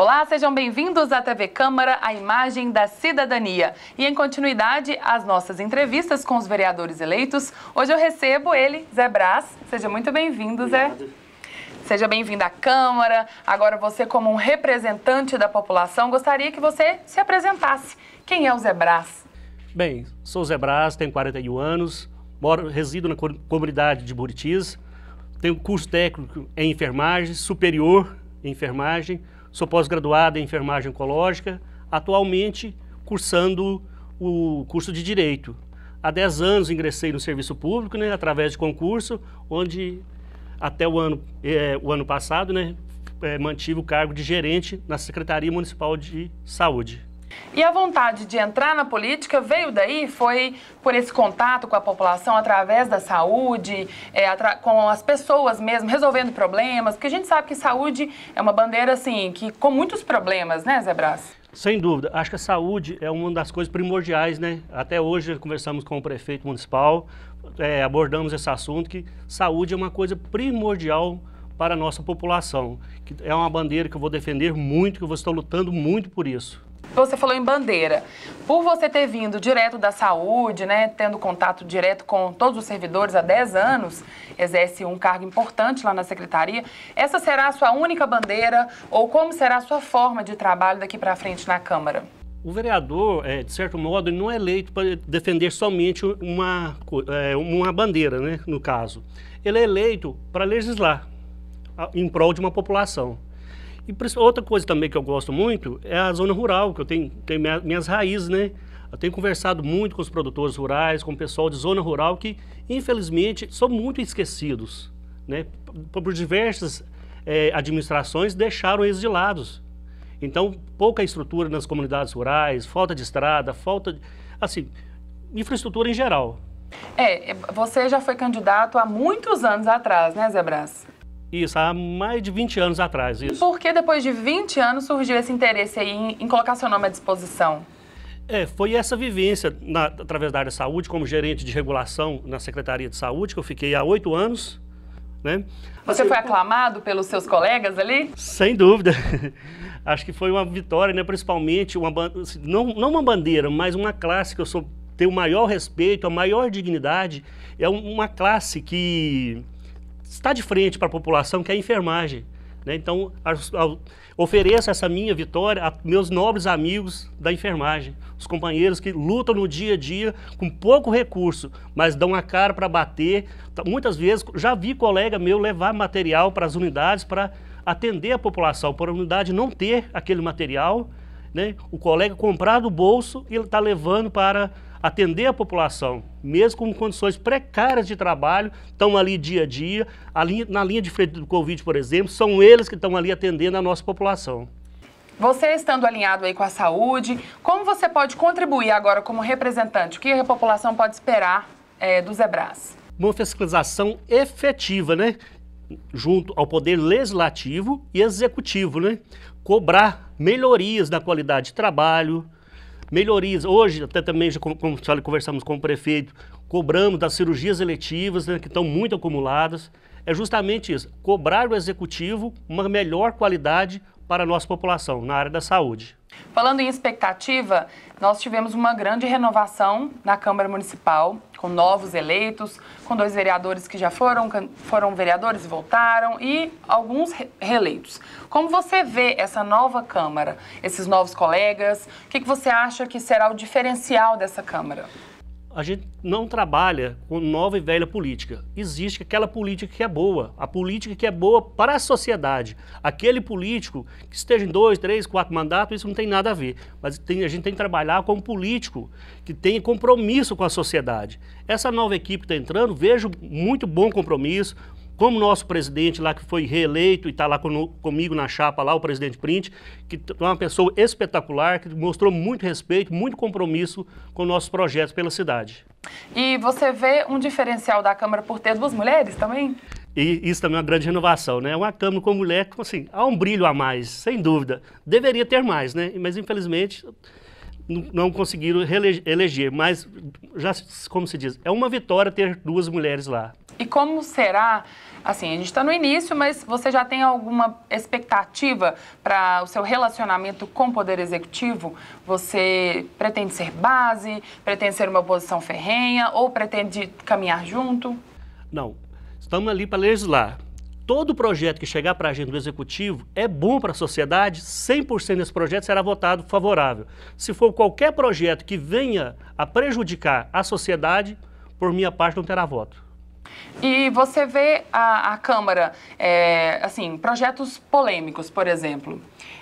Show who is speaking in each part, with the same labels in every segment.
Speaker 1: Olá, sejam bem-vindos à TV Câmara, a imagem da cidadania. E em continuidade às nossas entrevistas com os vereadores eleitos, hoje eu recebo ele, Zé Brás. Seja muito bem-vindo, Zé. Seja bem-vindo à Câmara. Agora você, como um representante da população, gostaria que você se apresentasse. Quem é o Zé Brás?
Speaker 2: Bem, sou o Zé Brás, tenho 41 anos, moro, resido na comunidade de Buritis, tenho curso técnico em enfermagem, superior em enfermagem, sou pós-graduado em enfermagem oncológica, atualmente cursando o curso de Direito. Há 10 anos ingressei no serviço público, né, através de concurso, onde até o ano, é, o ano passado né, é, mantive o cargo de gerente na Secretaria Municipal de Saúde.
Speaker 1: E a vontade de entrar na política veio daí? Foi por esse contato com a população através da saúde, é, com as pessoas mesmo, resolvendo problemas? Porque a gente sabe que saúde é uma bandeira, assim, que com muitos problemas, né, Zé Brás?
Speaker 2: Sem dúvida. Acho que a saúde é uma das coisas primordiais, né? Até hoje conversamos com o prefeito municipal, é, abordamos esse assunto, que saúde é uma coisa primordial para a nossa população. Que é uma bandeira que eu vou defender muito, que eu vou estar lutando muito por isso.
Speaker 1: Você falou em bandeira. Por você ter vindo direto da saúde, né, tendo contato direto com todos os servidores há 10 anos, exerce um cargo importante lá na secretaria, essa será a sua única bandeira ou como será a sua forma de trabalho daqui para frente na Câmara?
Speaker 2: O vereador, é, de certo modo, não é eleito para defender somente uma, é, uma bandeira, né, no caso. Ele é eleito para legislar em prol de uma população. E outra coisa também que eu gosto muito é a zona rural, que eu tenho, tenho minhas raízes, né? Eu tenho conversado muito com os produtores rurais, com o pessoal de zona rural que, infelizmente, são muito esquecidos, né? Por diversas é, administrações deixaram eles de lados. Então, pouca estrutura nas comunidades rurais, falta de estrada, falta de, assim, infraestrutura em geral.
Speaker 1: É, você já foi candidato há muitos anos atrás, né, Zé Brás?
Speaker 2: Isso, há mais de 20 anos atrás. Isso.
Speaker 1: Por que depois de 20 anos surgiu esse interesse aí em, em colocar seu nome à disposição?
Speaker 2: É, foi essa vivência na, através da área de saúde, como gerente de regulação na Secretaria de Saúde, que eu fiquei há oito anos. Né?
Speaker 1: Você foi aclamado pelos seus colegas ali?
Speaker 2: Sem dúvida. Acho que foi uma vitória, né? principalmente, uma, assim, não, não uma bandeira, mas uma classe que eu sou, tenho o maior respeito, a maior dignidade. É uma classe que está de frente para a população, que é a enfermagem. Né? Então, a, a, ofereço essa minha vitória a meus nobres amigos da enfermagem, os companheiros que lutam no dia a dia com pouco recurso, mas dão a cara para bater. Muitas vezes, já vi colega meu levar material para as unidades para atender a população, por a unidade não ter aquele material, né? o colega comprar do bolso e ele está levando para atender a população, mesmo com condições precárias de trabalho, estão ali dia a dia, ali, na linha de frente do Covid, por exemplo, são eles que estão ali atendendo a nossa população.
Speaker 1: Você estando alinhado aí com a saúde, como você pode contribuir agora como representante? O que a população pode esperar é, do Zebras?
Speaker 2: Uma fiscalização efetiva, né? Junto ao poder legislativo e executivo, né? Cobrar melhorias na qualidade de trabalho, melhorias. Hoje, até também, já, como, como conversamos com o prefeito, cobramos das cirurgias eletivas, né, que estão muito acumuladas. É justamente isso, cobrar o executivo uma melhor qualidade para a nossa população na área da saúde.
Speaker 1: Falando em expectativa, nós tivemos uma grande renovação na Câmara Municipal, com novos eleitos, com dois vereadores que já foram, foram vereadores e voltaram, e alguns reeleitos. Como você vê essa nova Câmara, esses novos colegas? O que, que você acha que será o diferencial dessa Câmara?
Speaker 2: A gente não trabalha com nova e velha política. Existe aquela política que é boa, a política que é boa para a sociedade. Aquele político que esteja em dois, três, quatro mandatos, isso não tem nada a ver. Mas tem, a gente tem que trabalhar com um político que tenha compromisso com a sociedade. Essa nova equipe que está entrando, vejo muito bom compromisso, como nosso presidente lá que foi reeleito e está lá com, comigo na chapa lá, o presidente Print, que é uma pessoa espetacular, que mostrou muito respeito, muito compromisso com nossos projetos pela cidade.
Speaker 1: E você vê um diferencial da Câmara por ter duas mulheres também?
Speaker 2: E isso também é uma grande renovação, né? Uma Câmara com mulher, assim, há um brilho a mais, sem dúvida. Deveria ter mais, né? Mas infelizmente não conseguiram eleger, mas já como se diz, é uma vitória ter duas mulheres lá.
Speaker 1: E como será assim, a gente está no início, mas você já tem alguma expectativa para o seu relacionamento com o Poder Executivo? Você pretende ser base, pretende ser uma oposição ferrenha ou pretende caminhar junto?
Speaker 2: Não, estamos ali para legislar. Todo projeto que chegar para a gente do Executivo é bom para a sociedade, 100% desse projeto será votado favorável. Se for qualquer projeto que venha a prejudicar a sociedade, por minha parte não terá voto.
Speaker 1: E você vê a, a Câmara, é, assim, projetos polêmicos, por exemplo.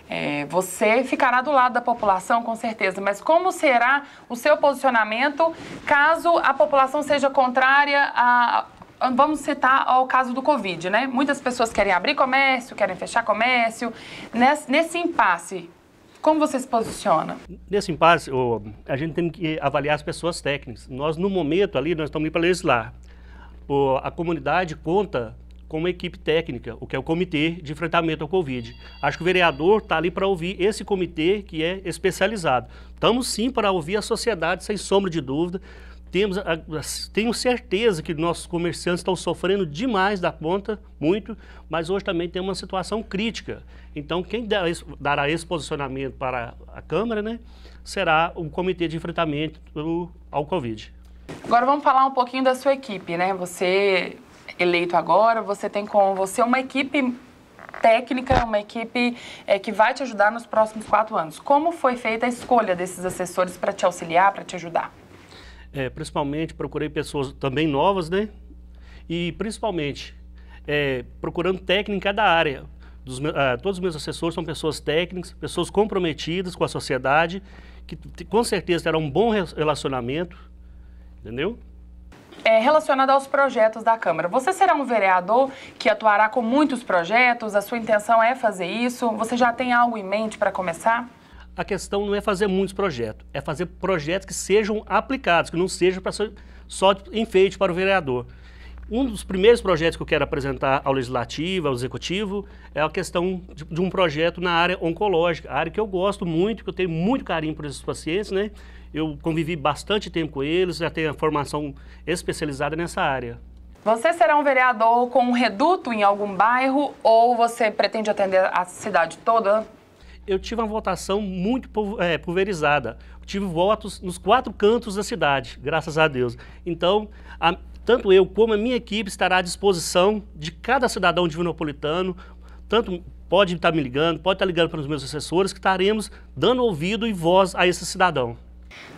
Speaker 1: É, você ficará do lado da população, com certeza, mas como será o seu posicionamento caso a população seja contrária a. Vamos citar ao caso do Covid, né? Muitas pessoas querem abrir comércio, querem fechar comércio. Nesse, nesse impasse, como você se posiciona?
Speaker 2: Nesse impasse, a gente tem que avaliar as pessoas técnicas. Nós, no momento ali, nós estamos indo para legislar a comunidade conta com uma equipe técnica, o que é o Comitê de Enfrentamento ao Covid. Acho que o vereador está ali para ouvir esse comitê que é especializado. Estamos sim para ouvir a sociedade, sem sombra de dúvida. Temos, tenho certeza que nossos comerciantes estão sofrendo demais da conta, muito, mas hoje também tem uma situação crítica. Então, quem dará esse posicionamento para a Câmara né, será o Comitê de Enfrentamento ao Covid.
Speaker 1: Agora vamos falar um pouquinho da sua equipe, né? Você eleito agora, você tem com você uma equipe técnica, uma equipe é, que vai te ajudar nos próximos quatro anos. Como foi feita a escolha desses assessores para te auxiliar, para te ajudar?
Speaker 2: É, principalmente procurei pessoas também novas, né? E principalmente é, procurando técnica da área. Dos, uh, todos os meus assessores são pessoas técnicas, pessoas comprometidas com a sociedade, que com certeza terão um bom relacionamento, entendeu?
Speaker 1: É, relacionado aos projetos da Câmara. Você será um vereador que atuará com muitos projetos? A sua intenção é fazer isso? Você já tem algo em mente para começar?
Speaker 2: A questão não é fazer muitos projetos, é fazer projetos que sejam aplicados, que não sejam para só enfeite para o vereador. Um dos primeiros projetos que eu quero apresentar ao Legislativo, ao Executivo, é a questão de, de um projeto na área oncológica, área que eu gosto muito, que eu tenho muito carinho por esses pacientes, né? Eu convivi bastante tempo com eles, já tenho a formação especializada nessa área.
Speaker 1: Você será um vereador com um reduto em algum bairro ou você pretende atender a cidade toda?
Speaker 2: Eu tive uma votação muito é, pulverizada. Tive votos nos quatro cantos da cidade, graças a Deus. Então, a, tanto eu como a minha equipe estará à disposição de cada cidadão divinopolitano, tanto pode estar me ligando, pode estar ligando para os meus assessores, que estaremos dando ouvido e voz a esse cidadão.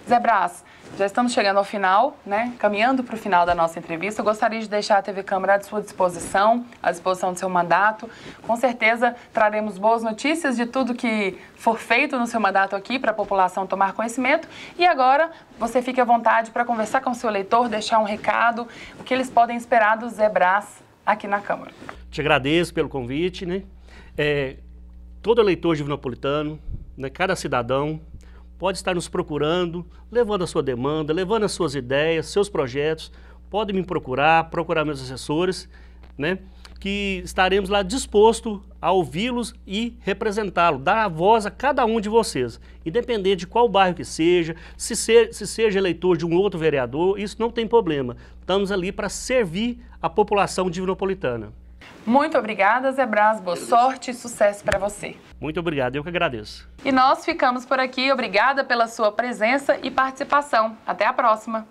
Speaker 1: Zé Brás, já estamos chegando ao final, né? Caminhando para o final da nossa entrevista. Eu gostaria de deixar a TV Câmara à sua disposição, à disposição do seu mandato. Com certeza traremos boas notícias de tudo que for feito no seu mandato aqui para a população tomar conhecimento. E agora você fique à vontade para conversar com o seu eleitor, deixar um recado, o que eles podem esperar do Zé aqui na Câmara.
Speaker 2: Te agradeço pelo convite, né? É, todo eleitor divinopolitano, né, cada cidadão, pode estar nos procurando, levando a sua demanda, levando as suas ideias, seus projetos. Pode me procurar, procurar meus assessores, né? que estaremos lá disposto a ouvi-los e representá-lo, dar a voz a cada um de vocês, independente de qual bairro que seja, se, ser, se seja eleitor de um outro vereador, isso não tem problema. Estamos ali para servir a população divinopolitana.
Speaker 1: Muito obrigada, Zé Braz. Boa sorte e sucesso para você.
Speaker 2: Muito obrigado, eu que agradeço.
Speaker 1: E nós ficamos por aqui. Obrigada pela sua presença e participação. Até a próxima.